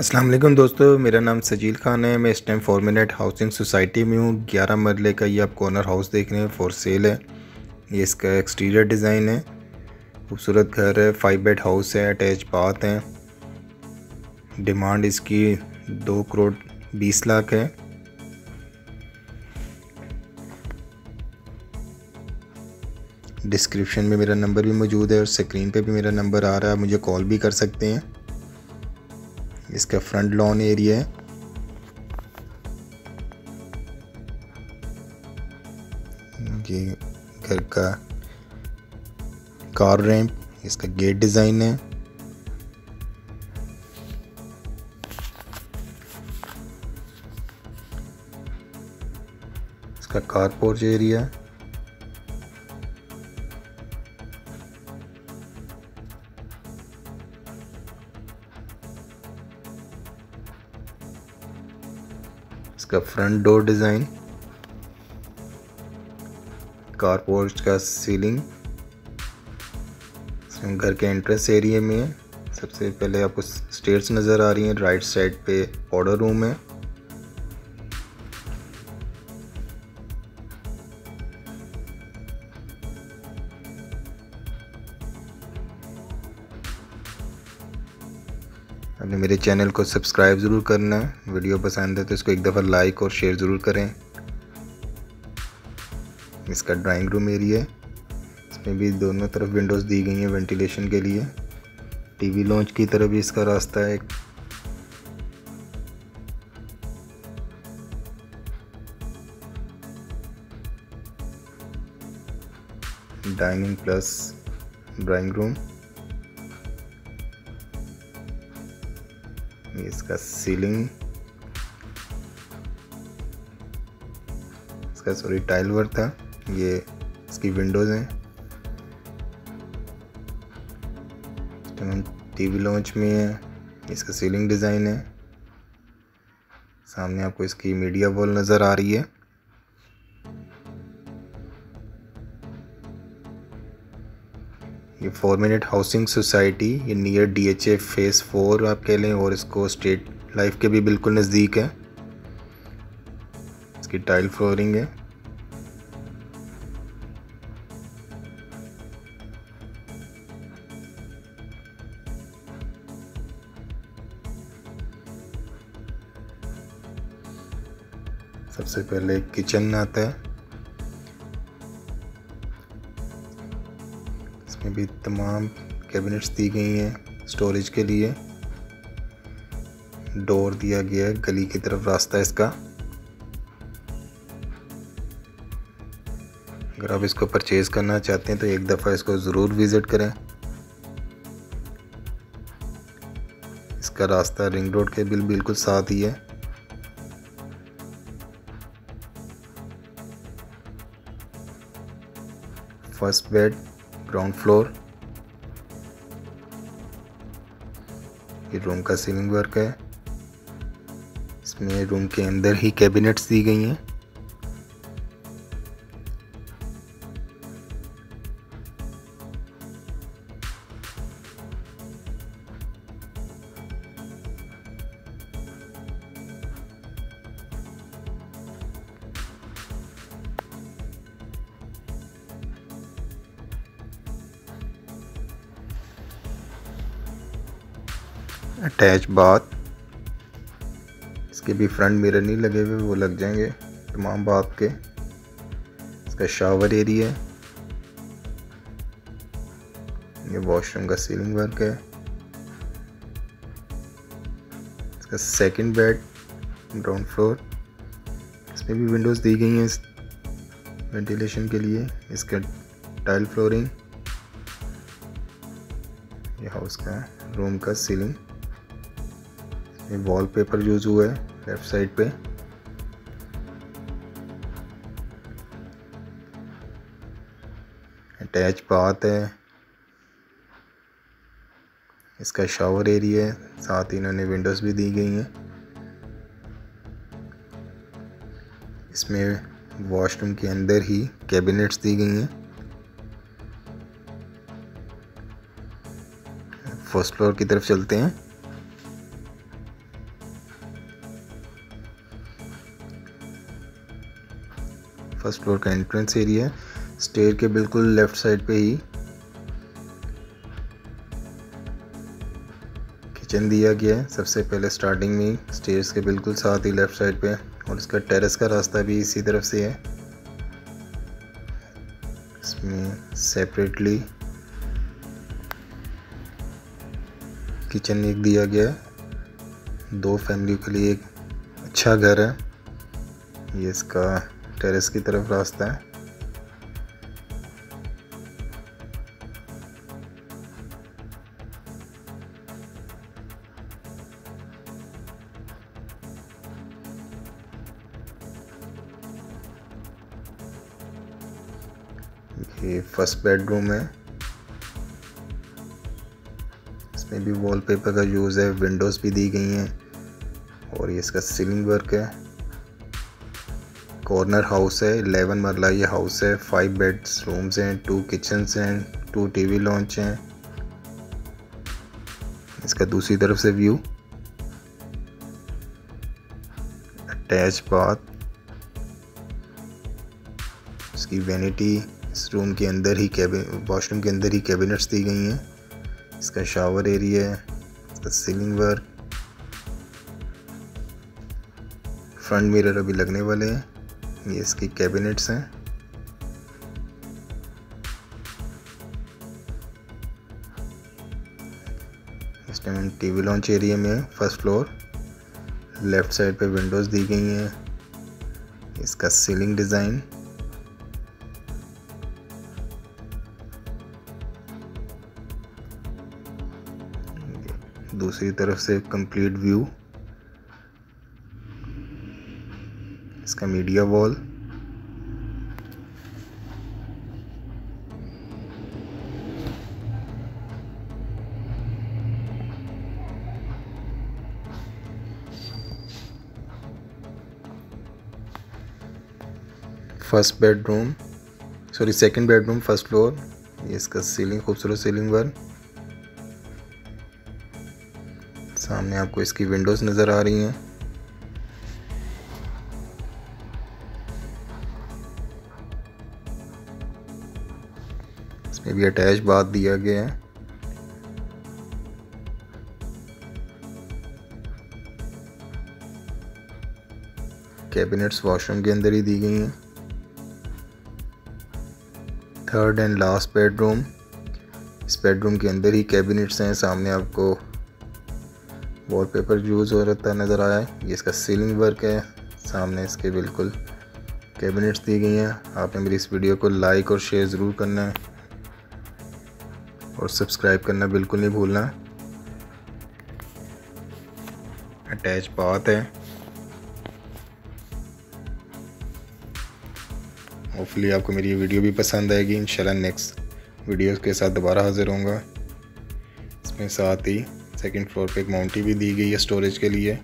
अस्सलाम वालेकुम दोस्तों, मेरा नाम सजील खान है। मैं इस time four minute housing society में हूँ। ग्यारह मरले का ये आप कॉर्नर हाउस देख रहे हैं फॉर सेल है। ये इसका एक्सटीरियर डिज़ाइन है। खूबसूरत घर है फाइव बेड हाउस है अटैच बाथ है। डिमांड इसकी दो करोड़ बीस लाख है। डिस्क्रिप्शन में मेरा नंबर भी मौजूद है और स्क्रीन पे भी मेरा नंबर आ रहा है। मुझे कॉल भी कर सकते हैं। इसका फ्रंट लॉन एरिया है। ये घर का कार रैंप इसका गेट डिज़ाइन है। इसका कार पोर्च एरिया इसका front door design car porch का सीलिंग घर के एंट्रेंस एरिया में है। सबसे पहले आपको स्टेयर्स नज़र आ रही हैं। राइट साइड पे ऑर्डर रूम है। आपने मेरे चैनल को सब्सक्राइब ज़रूर करना। वीडियो पसंद है तो इसको एक दफ़ा लाइक और शेयर ज़रूर करें। इसका ड्राइंग रूम एरिया है। इसमें भी दोनों तरफ़ विंडोज़ दी गई हैं वेंटिलेशन के लिए। टीवी लॉन्च की तरफ़ भी इसका रास्ता है। डाइनिंग प्लस ड्राइंग रूम इसका सीलिंग इसका सॉरी टाइल वर्क था। ये इसकी विंडोज़ हैं। टीवी लॉन्च में है। इसका सीलिंग डिज़ाइन है। सामने आपको इसकी मीडिया वॉल नज़र आ रही है। ये फोर मिनट हाउसिंग सोसाइटी ये नियर डीएचए फेस फोर आप कह लें, और इसको स्टेट लाइफ के भी बिल्कुल नज़दीक है। इसकी टाइल फ्लोरिंग है। सबसे पहले किचन आता है। इसमें भी तमाम कैबिनेट्स दी गई हैं स्टोरेज के लिए। डोर दिया गया है, गली की तरफ़ रास्ता इसका। अगर आप इसको परचेज करना चाहते हैं तो एक दफ़ा इसको ज़रूर विज़िट करें। इसका रास्ता रिंग रोड के बिल बिल्कुल साथ ही है। फ़र्स्ट बेड ग्राउंड फ्लोर ये रूम का सीलिंग वर्क है। इसमें रूम के अंदर ही कैबिनेट्स दी गई हैं। Attach bath. इसके भी फ्रंट मिरर नहीं लगे हुए, वो लग जाएँगे तमाम बाथ के। इसका शावर एरिया ये वॉशरूम का सीलिंग वर्क है। इसका सेकंड बेड ग्राउंड फ्लोर इसमें भी विंडोज़ दी गई हैं वेंटिलेशन के लिए। इसका टाइल फ्लोरिंग ये हाउस का रूम का सीलिंग ये वॉलपेपर यूज़ हुआ है लेफ़्ट साइड पे। अटैच बात है। इसका शावर एरिया है, साथ ही इन्होंने विंडोज़ भी दी गई हैं। इसमें वॉशरूम के अंदर ही कैबिनेट्स दी गई हैं। फ़र्स्ट फ्लोर की तरफ़ चलते हैं। फ़र्स्ट फ्लोर का एंट्रेंस एरिया है। स्टेयर के बिल्कुल लेफ़्ट साइड पे ही किचन दिया गया है। सबसे पहले स्टार्टिंग में स्टेयर्स के बिल्कुल साथ ही लेफ़्ट साइड पे और इसका टेरेस का रास्ता भी इसी तरफ़ से है। इसमें सेपरेटली किचन एक दिया गया है। दो फैमिली के लिए एक अच्छा घर है। ये इसका टेरेस की तरफ़ रास्ता है। ये फ़र्स्ट बेडरूम है। इसमें भी वॉलपेपर का यूज़ है, विंडोज़ भी दी गई हैं और ये इसका सीलिंग वर्क है। कॉर्नर हाउस है एलेवन मरला ये हाउस है फाइव बेड्स रूम्स हैं टू किचन्स हैं टू टीवी लॉन्च हैं। इसका दूसरी तरफ़ से व्यू अटैच बाथ इसकी वैनिटी इस रूम के अंदर ही कैबिन वॉशरूम के अंदर ही कैबिनेट्स दी गई हैं। इसका शावर एरिया है, इसका सीलिंग वर्क फ्रंट मिरर अभी लगने वाले हैं। ये इसकी कैबिनेट्स हैं। इस टाइम हम टीवी लॉन्च एरिया में फ़र्स्ट फ्लोर। लेफ़्ट साइड पे विंडोज़ दी गई हैं। इसका सीलिंग डिज़ाइन। दूसरी तरफ़ से कंप्लीट व्यू। इसका media wall. First bedroom sorry second bedroom first floor ये इसका सीलिंग खूबसूरत सीलिंग वर्क सामने आपको इसकी विंडोज़ नज़र आ रही हैं। इसमें भी अटैच बात दिया गया है। कैबिनेट्स वॉशरूम के अंदर ही दी गई हैं। थर्ड एंड लास्ट बेडरूम इस बेडरूम के अंदर ही कैबिनेट्स हैं। सामने आपको वॉलपेपर यूज़ हो रहता नज़र आया है। ये इसका सीलिंग वर्क है। सामने इसके बिल्कुल कैबिनेट्स दी गई हैं। आपने मेरी इस वीडियो को लाइक और शेयर ज़रूर करना है। और सब्सक्राइब करना बिल्कुल नहीं भूलना। अटैच बात है। होपफुली आपको मेरी ये वीडियो भी पसंद आएगी। इंशाल्लाह नेक्स्ट वीडियोस के साथ दोबारा हाज़िर होऊँगा। इसमें साथ ही सेकंड फ्लोर पे एक माउंटी भी दी गई है स्टोरेज के लिए।